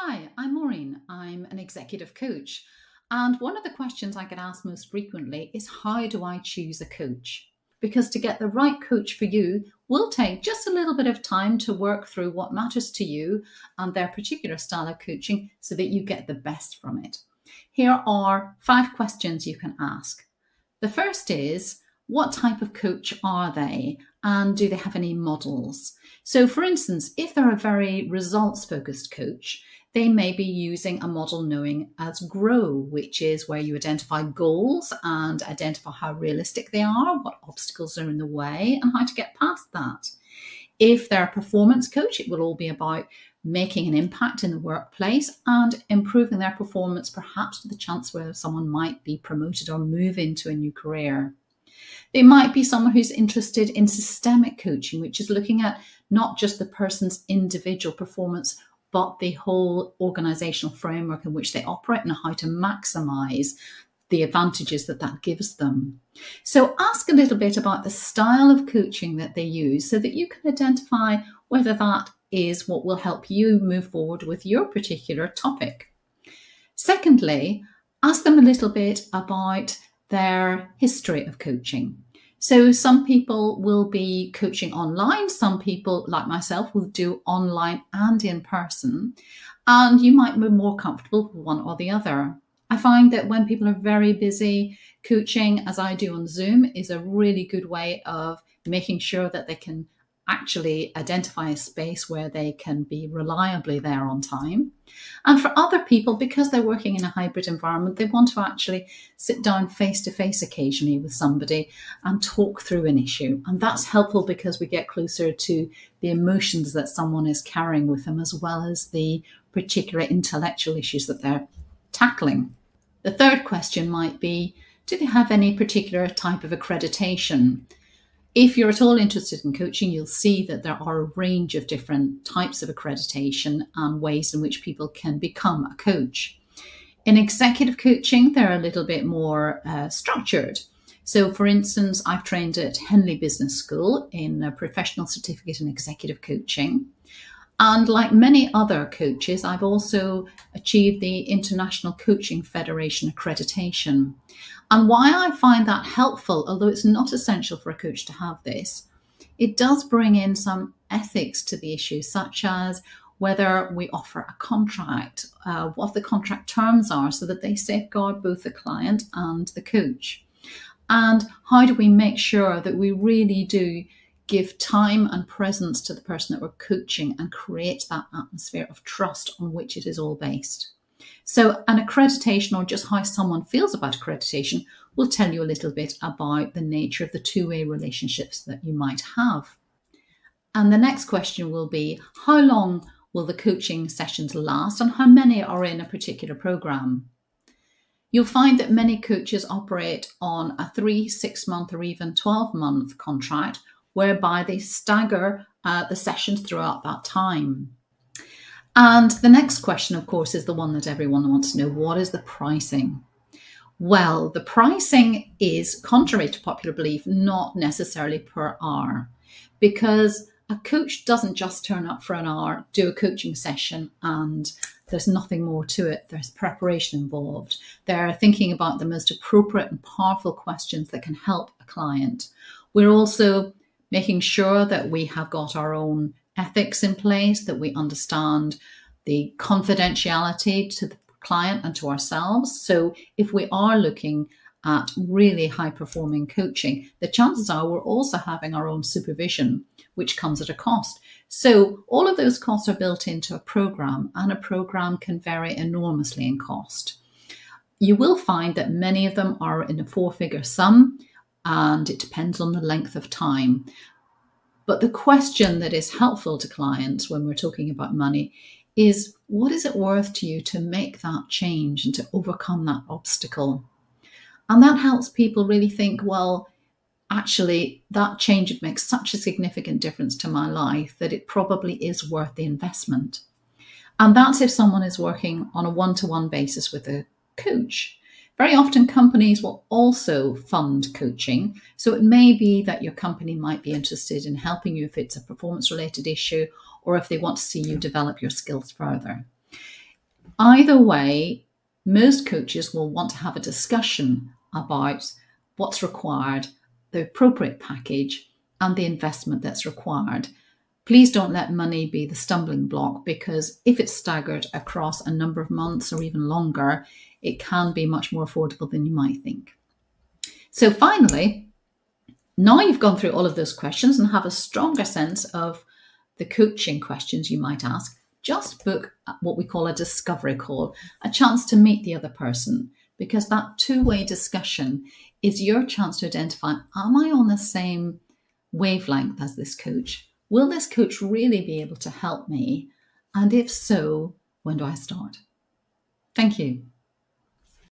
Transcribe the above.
Hi, I'm Maureen. I'm an executive coach. And one of the questions I get asked most frequently is how do I choose a coach? Because to get the right coach for you will take just a little bit of time to work through what matters to you and their particular style of coaching so that you get the best from it. Here are five questions you can ask. The first is what type of coach are they and do they have any models? So, for instance, if they're a very results focused coach, they may be using a model knowing as GROW, which is where you identify goals and identify how realistic they are, what obstacles are in the way, and how to get past that. If they're a performance coach, it will all be about making an impact in the workplace and improving their performance, perhaps with a chance where someone might be promoted or move into a new career. They might be someone who's interested in systemic coaching, which is looking at not just the person's individual performance, but the whole organizational framework in which they operate and how to maximize the advantages that that gives them. So ask a little bit about the style of coaching that they use so that you can identify whether that is what will help you move forward with your particular topic. Secondly, ask them a little bit about their history of coaching. So some people will be coaching online. Some people, like myself, will do online and in person. And you might be more comfortable with one or the other. I find that when people are very busy, coaching, as I do on Zoom, is a really good way of making sure that they can actually identify a space where they can be reliably there on time. And for other people, because they're working in a hybrid environment, they want to actually sit down face to face occasionally with somebody and talk through an issue. And that's helpful because we get closer to the emotions that someone is carrying with them, as well as the particular intellectual issues that they're tackling. The third question might be Do they have any particular type of accreditation? If you're at all interested in coaching, you'll see that there are a range of different types of accreditation and ways in which people can become a coach. In executive coaching, they're a little bit more uh, structured. So, for instance, I've trained at Henley Business School in a professional certificate in executive coaching. And like many other coaches, I've also achieved the International Coaching Federation accreditation. And why I find that helpful, although it's not essential for a coach to have this, it does bring in some ethics to the issue, such as whether we offer a contract, uh, what the contract terms are, so that they safeguard both the client and the coach. And how do we make sure that we really do give time and presence to the person that we're coaching and create that atmosphere of trust on which it is all based. So, an accreditation or just how someone feels about accreditation will tell you a little bit about the nature of the two way relationships that you might have. And the next question will be how long will the coaching sessions last and how many are in a particular program? You'll find that many coaches operate on a three, six month, or even 12 month contract whereby they stagger uh, the sessions throughout that time. And the next question, of course, is the one that everyone wants to know what is the pricing? Well, the pricing is, contrary to popular belief, not necessarily per hour because a coach doesn't just turn up for an hour, do a coaching session, and there's nothing more to it. There's preparation involved. They're thinking about the most appropriate and powerful questions that can help a client. We're also making sure that we have got our own ethics in place, that we understand the confidentiality to the client and to ourselves. So if we are looking at really high performing coaching, the chances are we're also having our own supervision, which comes at a cost. So all of those costs are built into a program, and a program can vary enormously in cost. You will find that many of them are in a four figure sum and it depends on the length of time. But the question that is helpful to clients when we're talking about money is what is it worth to you to make that change and to overcome that obstacle? And that helps people really think, well, actually, that change would make such a significant difference to my life that it probably is worth the investment. And that's if someone is working on a one to one basis with a coach. Very often, companies will also fund coaching. So it may be that your company might be interested in helping you if it's a performance related issue or if they want to see you develop your skills further. Either way, most coaches will want to have a discussion about what's required, the appropriate package, and the investment that's required. Please don't let money be the stumbling block because if it's staggered across a number of months or even longer, it can be much more affordable than you might think. So, finally, now you've gone through all of those questions and have a stronger sense of the coaching questions you might ask, just book what we call a discovery call, a chance to meet the other person, because that two way discussion is your chance to identify am I on the same wavelength as this coach? Will this coach really be able to help me? And if so, when do I start? Thank you.